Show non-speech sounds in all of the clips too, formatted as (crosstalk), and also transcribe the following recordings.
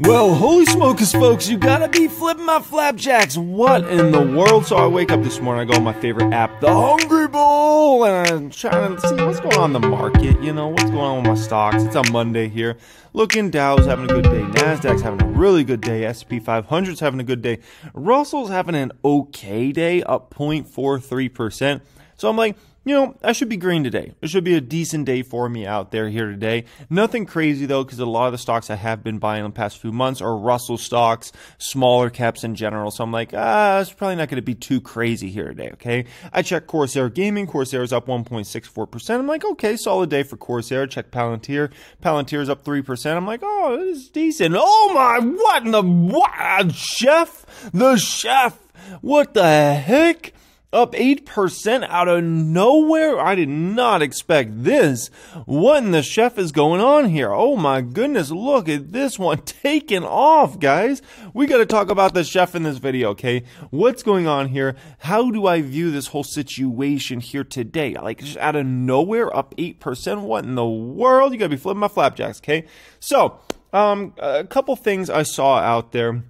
Well, holy smokers, folks, you gotta be flipping my flapjacks. What in the world? So I wake up this morning, I go on my favorite app, The Hungry Bull, and I'm trying to see what's going on in the market, you know, what's going on with my stocks. It's a Monday here. Looking, Dow's having a good day, NASDAQ's having a really good day, S&P 500's having a good day, Russell's having an okay day, up 0.43%. So I'm like, you know, I should be green today. It should be a decent day for me out there here today. Nothing crazy though, because a lot of the stocks I have been buying in the past few months are Russell stocks, smaller caps in general. So I'm like, ah, it's probably not going to be too crazy here today. Okay. I check Corsair Gaming. Corsair is up 1.64%. I'm like, okay, solid day for Corsair. Check Palantir. Palantir is up 3%. I'm like, oh, this is decent. Oh my, what in the, what? Chef? The chef? What the heck? Up 8% out of nowhere. I did not expect this. What in the chef is going on here? Oh my goodness, look at this one (laughs) taking off, guys. We got to talk about the chef in this video, okay? What's going on here? How do I view this whole situation here today? Like, just out of nowhere, up 8%? What in the world? You got to be flipping my flapjacks, okay? So, um, a couple things I saw out there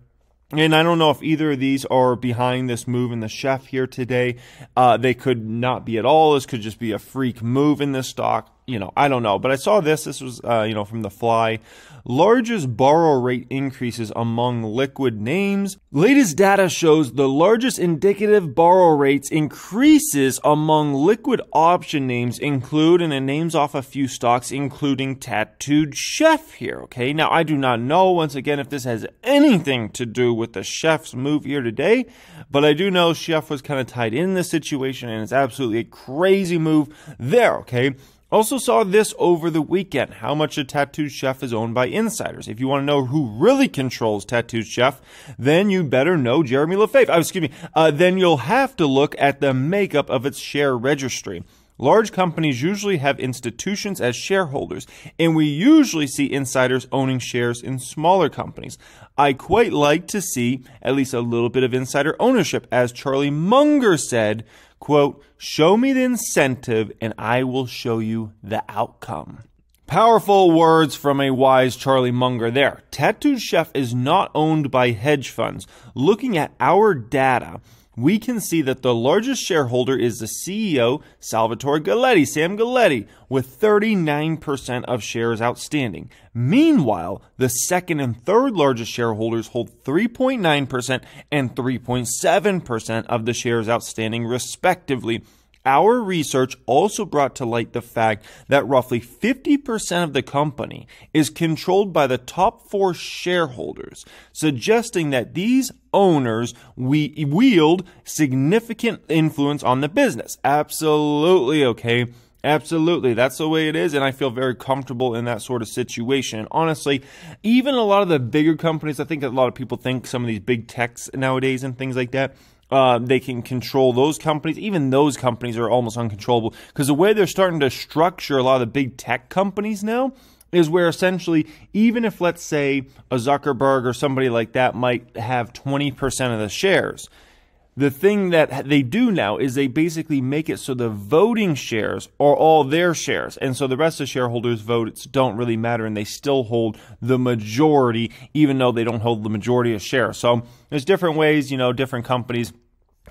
and I don't know if either of these are behind this move in the chef here today. Uh, they could not be at all. This could just be a freak move in this stock you know, I don't know, but I saw this. This was, uh, you know, from the fly. Largest borrow rate increases among liquid names. Latest data shows the largest indicative borrow rates increases among liquid option names include, and it names off a few stocks, including Tattooed Chef here. Okay, now I do not know once again if this has anything to do with the chef's move here today, but I do know Chef was kind of tied in this situation, and it's absolutely a crazy move there. Okay. Also saw this over the weekend, how much a Tattooed Chef is owned by insiders. If you want to know who really controls Tattooed Chef, then you better know Jeremy Lefebvre. Oh, excuse me. Uh, then you'll have to look at the makeup of its share registry. Large companies usually have institutions as shareholders, and we usually see insiders owning shares in smaller companies. I quite like to see at least a little bit of insider ownership, as Charlie Munger said, quote, show me the incentive and I will show you the outcome. Powerful words from a wise Charlie Munger there. Tattooed Chef is not owned by hedge funds. Looking at our data, we can see that the largest shareholder is the CEO, Salvatore Galletti, Sam Galletti, with 39% of shares outstanding. Meanwhile, the second and third largest shareholders hold 3.9% and 3.7% of the shares outstanding, respectively. Our research also brought to light the fact that roughly 50% of the company is controlled by the top four shareholders, suggesting that these owners we wield significant influence on the business. Absolutely, okay. Absolutely. That's the way it is. And I feel very comfortable in that sort of situation. honestly, even a lot of the bigger companies, I think a lot of people think some of these big techs nowadays and things like that, uh, they can control those companies. Even those companies are almost uncontrollable because the way they're starting to structure a lot of the big tech companies now is where essentially, even if let's say a Zuckerberg or somebody like that might have 20% of the shares, the thing that they do now is they basically make it so the voting shares are all their shares. And so the rest of shareholders' votes don't really matter and they still hold the majority, even though they don't hold the majority of shares. So there's different ways, you know, different companies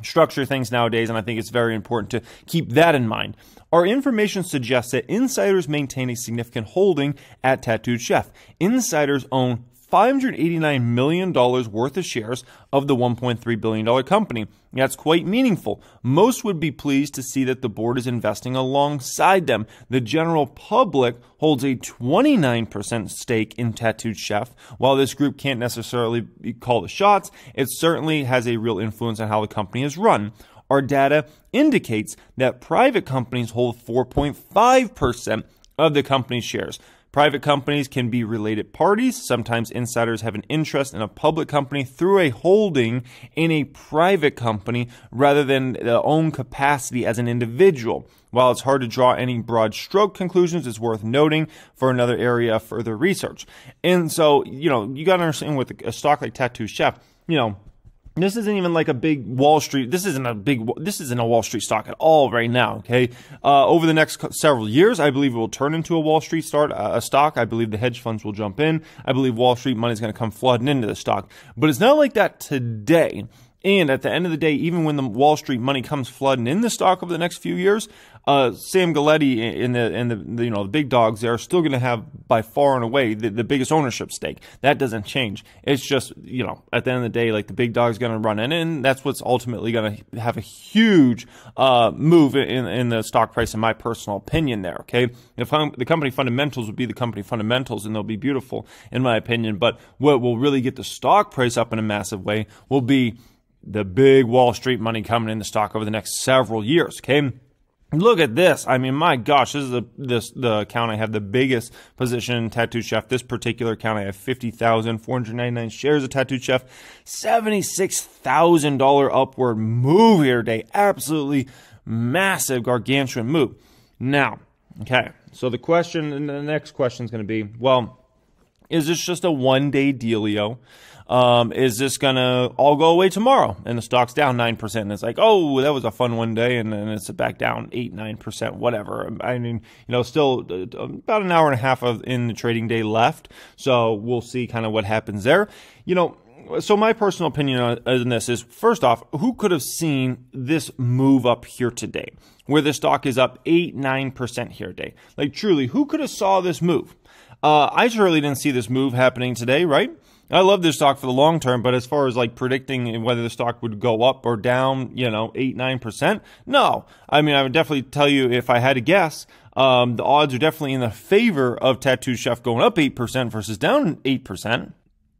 structure things nowadays, and I think it's very important to keep that in mind. Our information suggests that insiders maintain a significant holding at Tattooed Chef. Insiders own $589 million worth of shares of the $1.3 billion company. That's quite meaningful. Most would be pleased to see that the board is investing alongside them. The general public holds a 29% stake in Tattooed Chef. While this group can't necessarily call the shots, it certainly has a real influence on how the company is run. Our data indicates that private companies hold 4.5% of the company's shares. Private companies can be related parties. Sometimes insiders have an interest in a public company through a holding in a private company rather than their own capacity as an individual. While it's hard to draw any broad stroke conclusions, it's worth noting for another area of further research. And so, you know, you got to understand with a stock like Tattoo Chef, you know, This isn't even like a big Wall Street. This isn't a big. This isn't a Wall Street stock at all right now. Okay, uh, over the next several years, I believe it will turn into a Wall Street start uh, a stock. I believe the hedge funds will jump in. I believe Wall Street money is going to come flooding into the stock. But it's not like that today. And at the end of the day, even when the Wall Street money comes flooding in the stock over the next few years, uh, Sam Galletti and the and the, you know the big dogs there are still going to have by far and away the, the biggest ownership stake. That doesn't change. It's just you know at the end of the day, like the big dog's going to run in, and that's what's ultimately going to have a huge uh, move in in the stock price, in my personal opinion. There, okay, if the company fundamentals would be the company fundamentals, and they'll be beautiful in my opinion. But what will really get the stock price up in a massive way will be the big Wall Street money coming in the stock over the next several years. Okay. Look at this. I mean, my gosh, this is the this the account I have the biggest position in Tattooed Chef. This particular account I have fifty thousand four hundred ninety nine shares of Tattoo Chef, seventy six thousand dollar upward move here today. Absolutely massive, gargantuan move. Now, okay, so the question and the next question is going to be, well, is this just a one day dealio? Um, is this going to all go away tomorrow? And the stock's down 9%. And it's like, oh, that was a fun one day. And then it's back down 8, 9%, whatever. I mean, you know, still uh, about an hour and a half of in the trading day left. So we'll see kind of what happens there. You know, so my personal opinion on this is first off, who could have seen this move up here today, where the stock is up eight nine percent here today? Like truly, who could have saw this move? Uh, I surely didn't see this move happening today, right? I love this stock for the long term, but as far as like predicting whether the stock would go up or down, you know, eight, nine percent, no. I mean, I would definitely tell you if I had to guess, um, the odds are definitely in the favor of Tattoo Chef going up eight percent versus down eight percent.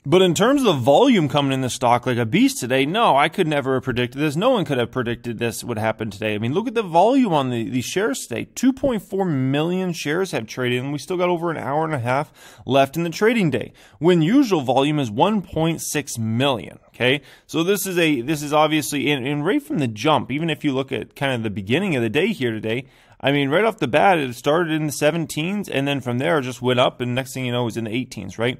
But in terms of the volume coming in the stock like a beast today, no, I could never have predicted this. No one could have predicted this would happen today. I mean, look at the volume on the, these shares today. 2.4 million shares have traded, and we still got over an hour and a half left in the trading day. When usual volume is 1.6 million. Okay, so this is a this is obviously in, in right from the jump. Even if you look at kind of the beginning of the day here today, I mean, right off the bat, it started in the 17s, and then from there it just went up, and next thing you know, it was in the 18s, right?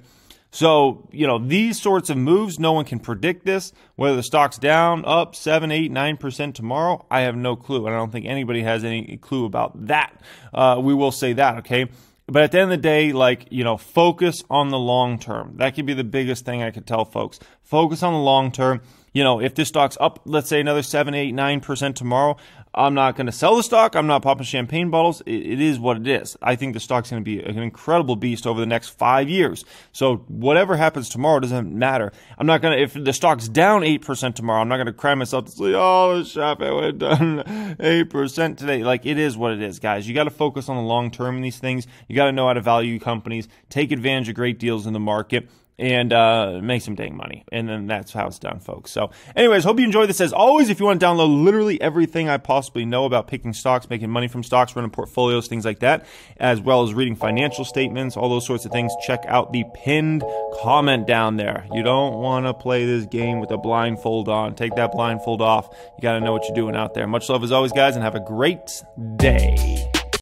So, you know, these sorts of moves, no one can predict this. Whether the stock's down, up, 7, 8, 9% tomorrow, I have no clue. And I don't think anybody has any clue about that. Uh, we will say that, okay? But at the end of the day, like, you know, focus on the long term. That could be the biggest thing I could tell folks. Focus on the long term. You know, if this stock's up, let's say another 7, 8, 9% tomorrow, I'm not going to sell the stock. I'm not popping champagne bottles. It, it is what it is. I think the stock's going to be an incredible beast over the next five years. So whatever happens tomorrow doesn't matter. I'm not going to, if the stock's down 8% tomorrow, I'm not going to cry myself to say, oh, the champagne went down (laughs) 8% today. Like it is what it is, guys. You got to focus on the long term in these things. You got to know how to value companies, take advantage of great deals in the market and uh, make some dang money. And then that's how it's done, folks. So, anyways, hope you enjoyed this. As always, if you want to download literally everything I possibly know about picking stocks, making money from stocks, running portfolios, things like that, as well as reading financial statements, all those sorts of things, check out the pinned comment down there. You don't want to play this game with a blindfold on. Take that blindfold off. You got to know what you're doing out there. Much love as always, guys, and have a great day.